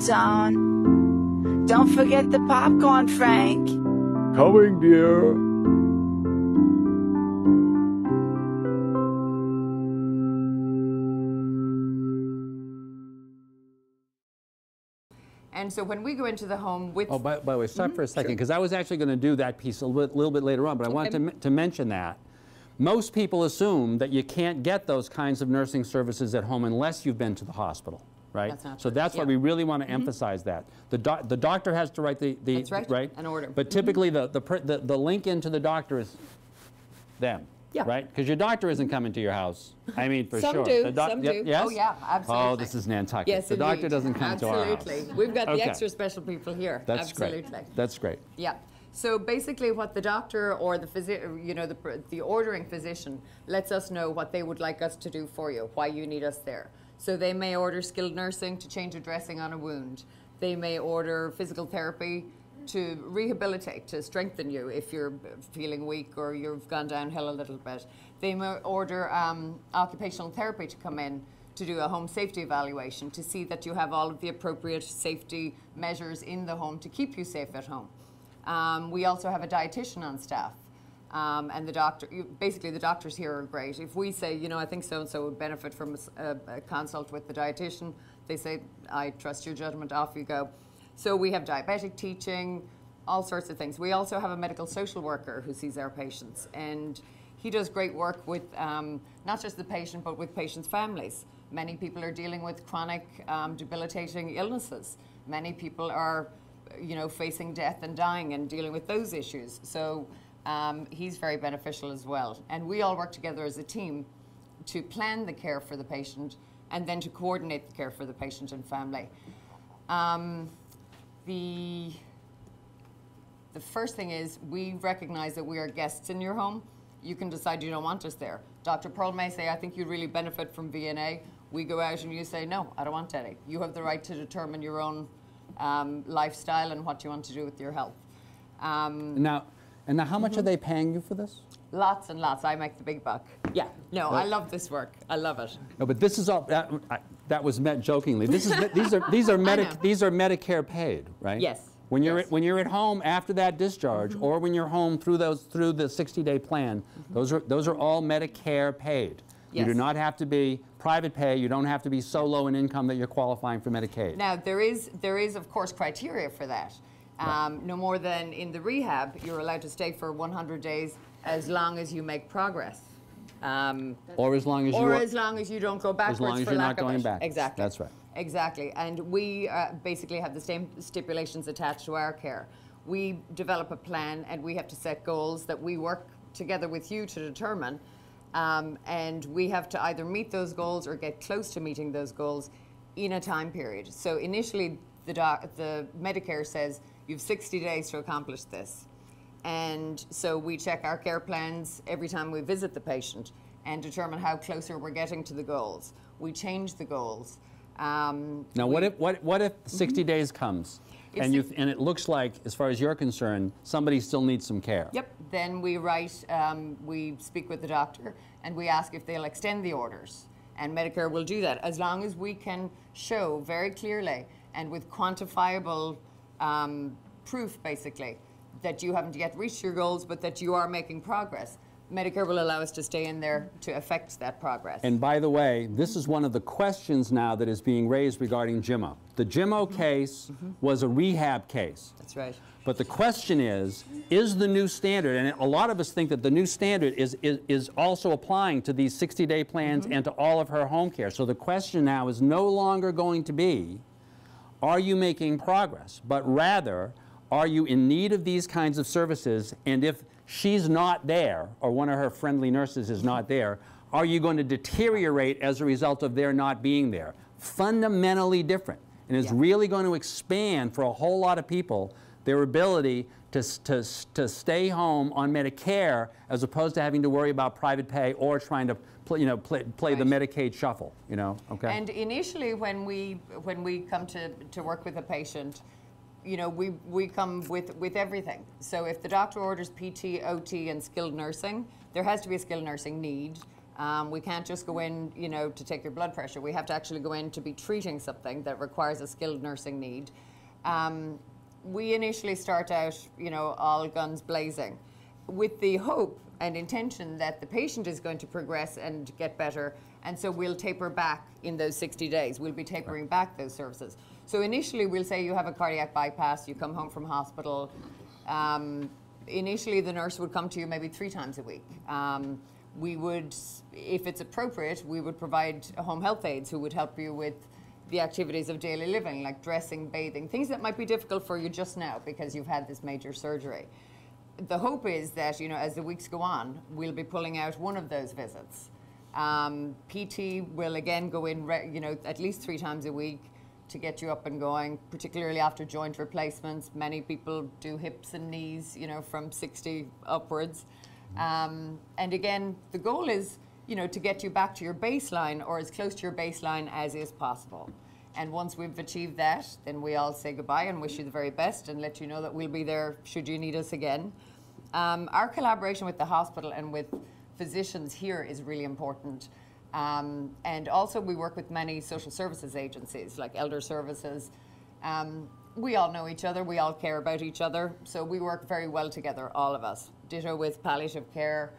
Bergeron's on. Don't forget the popcorn, Frank. Coming, dear. And so when we go into the home with Oh, by, by the way, stop hmm? for a second, because I was actually going to do that piece a little bit, little bit later on, but I wanted to, to mention that. Most people assume that you can't get those kinds of nursing services at home unless you've been to the hospital, right? That's not so true. that's why we really want to mm-hmm. emphasize that. The, doc- the doctor has to write the, the That's right, right? an order. But mm-hmm. typically, the, the, the, the link into the doctor is them. Yeah. Right? Because your doctor isn't coming to your house. I mean, for Some sure. do, The some yep, do. Yes? Oh, yeah, absolutely. Oh, this is Nantucket. Yes, the doctor doesn't come to our house. Absolutely. We've got the Okay. extra special people here. That's Absolutely. great. That's great. Yeah. So basically, what the doctor or the physi- you know, the, the ordering physician lets us know what they would like us to do for you, why you need us there. So they may order skilled nursing to change a dressing on a wound. They may order physical therapy to rehabilitate, to strengthen you if you're feeling weak or you've gone downhill a little bit. They may order um, occupational therapy to come in to do a home safety evaluation to see that you have all of the appropriate safety measures in the home to keep you safe at home. Um, we also have a dietitian on staff. Um, and the doctor, basically, the doctors here are great. If we say, you know, I think so and so would benefit from a consult with the dietitian, they say, I trust your judgment, off you go. So we have diabetic teaching, all sorts of things. We also have a medical social worker who sees our patients, and he does great work with um, not just the patient, but with patients' families. Many people are dealing with chronic, um, debilitating illnesses. Many people are, you know, facing death and dying and dealing with those issues. So um, he's very beneficial as well. And we all work together as a team to plan the care for the patient and then to coordinate the care for the patient and family. Um, the the first thing is we recognize that we are guests in your home. You can decide you don't want us there. Dr. Pearl may say, I think you'd really benefit from VNA. We go out and you say, no, I don't want any. You have the right to determine your own um, lifestyle and what you want to do with your health. Um, Now, and now, how much Mm-hmm. are they paying you for this? lots and lots. I make the big buck. Yeah. No, I love this work. I love it. No, but this is all. That, I, that was meant jokingly. This is these are these are. Medic, these are Medicare paid, right? Yes, When you're yes. at, when you're at home after that discharge, or when you're home through those through the 60-day plan, those are those are all Medicare paid. You do not have to be private pay. You don't have to be so low in income that you're qualifying for Medicaid. Now there is there is of course criteria for that. Um, no more than in the rehab, you're allowed to stay for 100 days as long as you make progress. Um, or as long as you or are, as long as you don't go backwards long as for you're lack not of going it. backwards. Exactly. That's right. Exactly. And we uh, basically have the same stipulations attached to our care. We develop a plan and we have to set goals that we work together with you to determine. Um, and we have to either meet those goals or get close to meeting those goals in a time period. So initially, the, doc, the Medicare says you have 60 days to accomplish this. And so we check our care plans every time we visit the patient and determine how closer we're getting to the goals. We change the goals. Um, now, what if what what if 60 days comes, and you and it looks like, as far as you're concerned, somebody still needs some care. Yep. Then we write, um, we speak with the doctor, and we ask if they'll extend the orders. And Medicare will do that as long as we can show very clearly and with quantifiable um, proof, basically, that you haven't yet reached your goals, but that you are making progress. Medicare will allow us to stay in there to affect that progress. And by the way, this is one of the questions now that is being raised regarding Jimmo. The Jimmo Mm-hmm. case was a rehab case. That's right. But the question is, is the new standard, and a lot of us think that the new standard is, is, is also applying to these 60-day plans Mm-hmm. and to all of her home care. So the question now is no longer going to be, are you making progress? But rather, are you in need of these kinds of services? And if she's not there, or one of her friendly nurses is not there, are you going to deteriorate as a result of their not being there? Fundamentally different. And it's Yeah. really going to expand for a whole lot of people their ability to, to, to stay home on Medicare as opposed to having to worry about private pay or trying to play, you know, play, play the Medicaid shuffle, you know, okay? And initially, when we when we come to, to work with a patient, you know, we, we come with, with everything. So if the doctor orders PT, OT, and skilled nursing, there has to be a skilled nursing need. Um, we can't just go in, you know, to take your blood pressure. We have to actually go in to be treating something that requires a skilled nursing need. Um, we initially start out, you know, all guns blazing, with the hope and intention that the patient is going to progress and get better, and so we'll taper back in those 60 days. We'll be tapering back those services. So initially, we'll say you have a cardiac bypass, you come home from hospital. Um, initially, the nurse would come to you maybe three times a week. Um, we would, if it's appropriate, we would provide home health aides who would help you with the activities of daily living, like dressing, bathing, things that might be difficult for you just now because you've had this major surgery. The hope is that, you know, as the weeks go on, we'll be pulling out one of those visits. Um, PT will again go in, you know, at least three times a week to get you up and going, particularly after joint replacements. Many people do hips and knees, you know, from 60 upwards. Um, and again, the goal is, you know, to get you back to your baseline or as close to your baseline as is possible. And once we've achieved that, then we all say goodbye and wish you the very best and let you know that we'll be there should you need us again. Um, our collaboration with the hospital and with physicians here is really important. Um, and also, we work with many social services agencies like Elder Services. Um, we all know each other, we all care about each other, so we work very well together, all of us. Ditto with palliative care.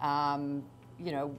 Um, you know,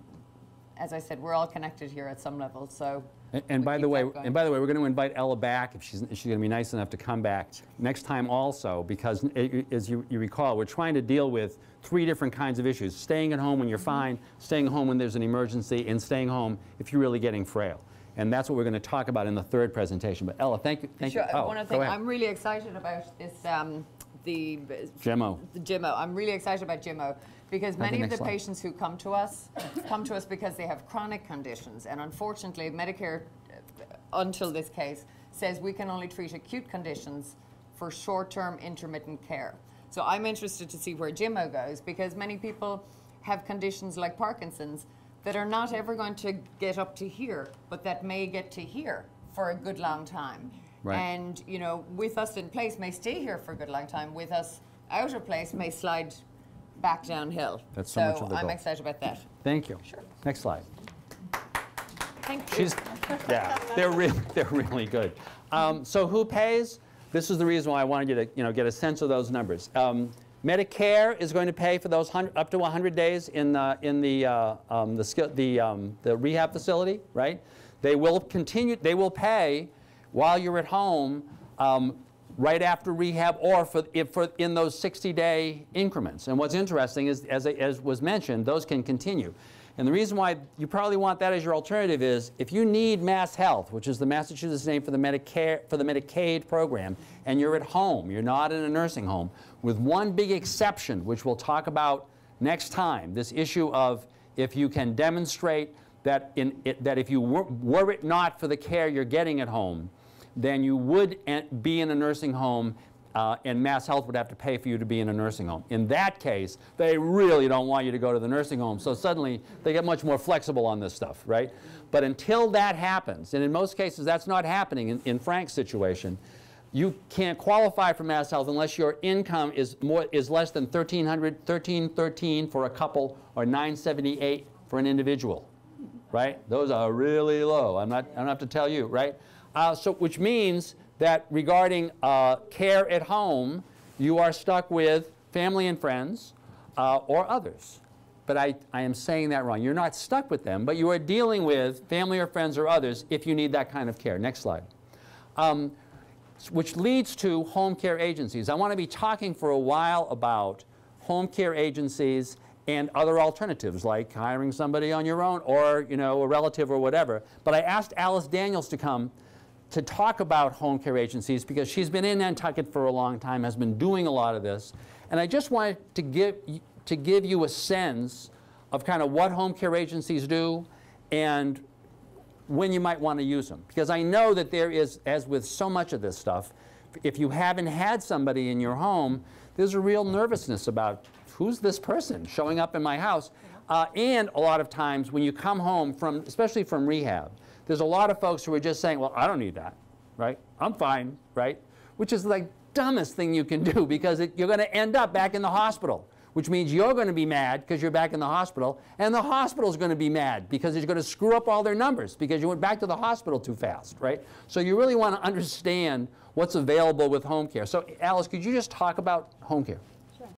as I said, we're all connected here at some level, so. And, and by the way, and by the way, we're going to invite Ella back if she's, she's going to be nice enough to come back next time also, because as you, you recall, we're trying to deal with three different kinds of issues: staying at home when you're Mm-hmm. fine, staying home when there's an emergency, and staying home if you're really getting frail. And that's what we're going to talk about in the third presentation. But Ella, thank you. Thank Sure. you. Oh, One other thing. I'm really excited about this, um, the Gemmo. the Jimmo. I'm really excited about Jimmo because the many of the slide. patients who come to us come to us because they have chronic conditions, and unfortunately, Medicare, uh, until this case, says we can only treat acute conditions for short-term intermittent care. So I'm interested to see where Jimmo goes because many people have conditions like Parkinson's that are not ever going to get up to here, but that may get to here for a good long time. Right. And you know, with us in place may stay here for a good long time. With us out of place may slide back downhill. That's so much of the I'm goal. excited about that. Thank you. Sure. Next slide. Thank you. She's, yeah, they're really, they're really good. Um, so who pays? This is the reason why I wanted you to, you know, get a sense of those numbers. Um, Medicare is going to pay for those up to 100 days in the, in the, uh, um, the, the, um, the rehab facility, right? They will continue, they will pay while you're at home um, right after rehab or for, for in those 60-day increments. And what's interesting is, as, as was mentioned, those can continue. And the reason why you probably want that as your alternative is if you need Mass Health, which is the Massachusetts name for the Medicare for the Medicaid program, and you're at home, you're not in a nursing home, with one big exception, which we'll talk about next time, this issue of if you can demonstrate that, in it, that if you were, were it not for the care you're getting at home, then you would be in a nursing home uh, and Mass Health would have to pay for you to be in a nursing home. In that case, they really don't want you to go to the nursing home. So suddenly they get much more flexible on this stuff, right? But until that happens, and in most cases that's not happening in, in Frank's situation, you can't qualify for Mass Health unless your income is more is less than 1300 1313 for a couple or 978 for an individual right? Those are really low. I'm not, I don't have to tell you, right? Uh, so, which means that regarding uh, care at home, you are stuck with family and friends uh, or others. But I, I am saying that wrong. You're not stuck with them, but you are dealing with family or friends or others if you need that kind of care. Next slide. Um, which leads to home care agencies. I want to be talking for a while about home care agencies and other alternatives like hiring somebody on your own or you know a relative or whatever. But I asked Alice Daniels to come to talk about home care agencies because she's been in Nantucket for a long time, has been doing a lot of this, and I just wanted to give to give you a sense of kind of what home care agencies do and when you might want to use them. Because I know that there is, as with so much of this stuff, if you haven't had somebody in your home, there's a real nervousness about who's this person showing up in my house. Uh, and a lot of times when you come home from, especially from rehab, there's a lot of folks who are just saying, well, I don't need that, right? I'm fine, right? Which is like dumbest thing you can do because it, you're going to end up back in the hospital which means you're going to be mad because you're back in the hospital, and the hospital's going to be mad because it's going to screw up all their numbers because you went back to the hospital too fast, right? So you really want to understand what's available with home care. So Alice, could you just talk about home care?